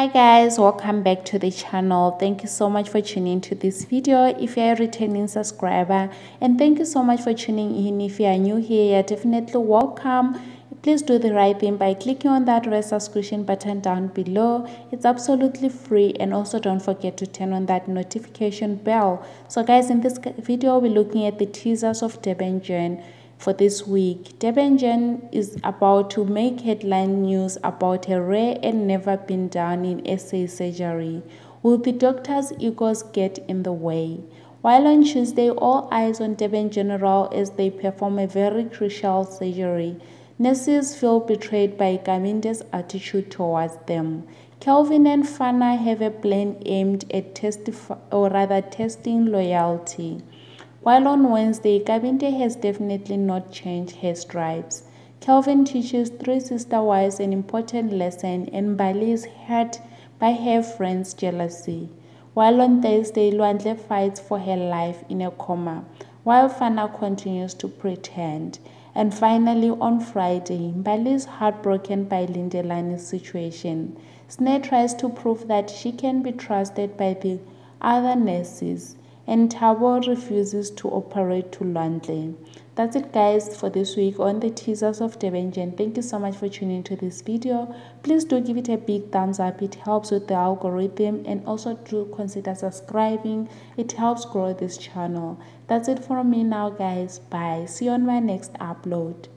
hi guys. Welcome back to the channel. Thank you so much for tuning to this video. If you're a returning subscriber and thank you so much for tuning in. If you are new here you're definitely welcome. Please do the right thing by clicking on that red subscription button down below. It's absolutely free and also don't forget to turn on that notification bell. So guys in this video we're looking at the teasers of Gen for this week. Durban Gen is about to make headline news about a rare and never been done in SA surgery. Will the doctor's egos get in the way? While on Tuesday, all eyes on Durban General as they perform a very crucial surgery. Nurses feel betrayed by Kabinde's attitude towards them. Kelvin and Fana have a plan aimed at testify, or rather testing loyalty. While on Wednesday, Kabinde has definitely not changed her stripes. Kelvin teaches three sister wives an important lesson and Bali is hurt by her friend's jealousy. While on Thursday, Lwandle fights for her life in a coma, while Fana continues to pretend. And finally, on Friday, Bali is heartbroken by Lindelani's situation. Snare tries to prove that she can be trusted by the other nurses and Tabo refuses to operate to London. That's it guys for this week on the teasers of Gen. Thank you so much for tuning to this video. Please do give it a big thumbs up. It helps with the algorithm and also do consider subscribing. It helps grow this channel. That's it for me now guys. Bye. See you on my next upload.